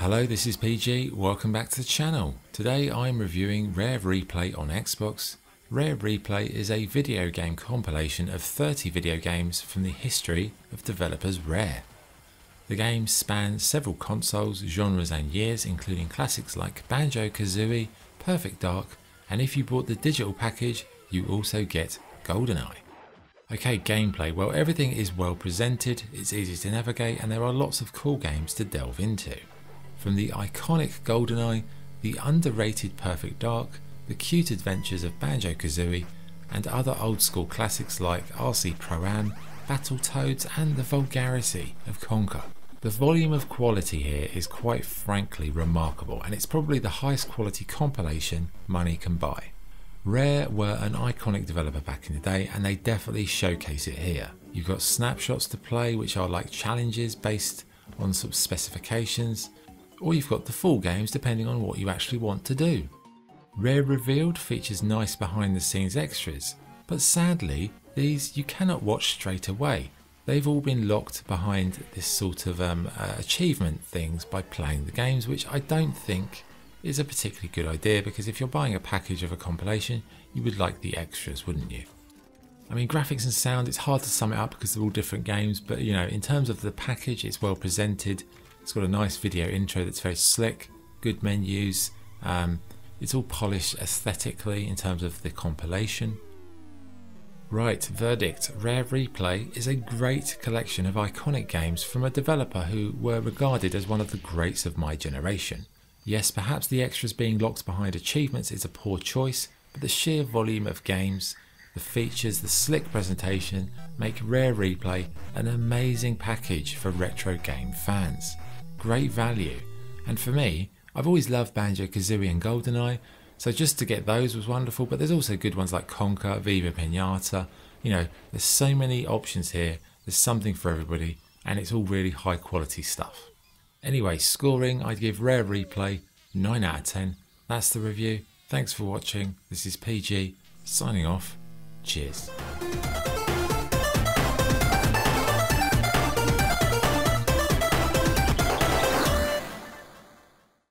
Hello, this is PG. Welcome back to the channel. Today I'm reviewing Rare Replay on Xbox. Rare Replay is a video game compilation of 30 video games from the history of developers Rare. The games span several consoles, genres and years, including classics like Banjo-Kazooie, Perfect Dark, and if you bought the digital package, you also get GoldenEye. Okay, gameplay. Well, everything is well presented, it's easy to navigate, and there are lots of cool games to delve into. From the iconic GoldenEye, the underrated Perfect Dark, the cute adventures of Banjo-Kazooie, and other old school classics like RC Pro-Am, Battletoads, and the vulgarity of Conker. The volume of quality here is quite frankly remarkable, and it's probably the highest quality compilation money can buy. Rare were an iconic developer back in the day and they definitely showcase it here. You've got snapshots to play which are like challenges based on some specifications or you've got the full games depending on what you actually want to do. Rare Revealed features nice behind the scenes extras but sadly these you cannot watch straight away. They've all been locked behind this sort of um, uh, achievement things by playing the games which I don't think is a particularly good idea because if you're buying a package of a compilation, you would like the extras, wouldn't you? I mean, graphics and sound, it's hard to sum it up because they're all different games, but you know, in terms of the package, it's well presented. It's got a nice video intro that's very slick, good menus. Um, it's all polished aesthetically in terms of the compilation. Right, verdict. Rare Replay is a great collection of iconic games from a developer who were regarded as one of the greats of my generation. Yes, perhaps the extras being locked behind achievements is a poor choice, but the sheer volume of games, the features, the slick presentation make Rare Replay an amazing package for retro game fans. Great value, and for me, I've always loved Banjo-Kazooie and GoldenEye, so just to get those was wonderful, but there's also good ones like Conker, Viva Pinata, you know, there's so many options here, there's something for everybody, and it's all really high quality stuff. Anyway, scoring, I'd give Rare Replay 9 out of 10. That's the review. Thanks for watching. This is PG, signing off. Cheers.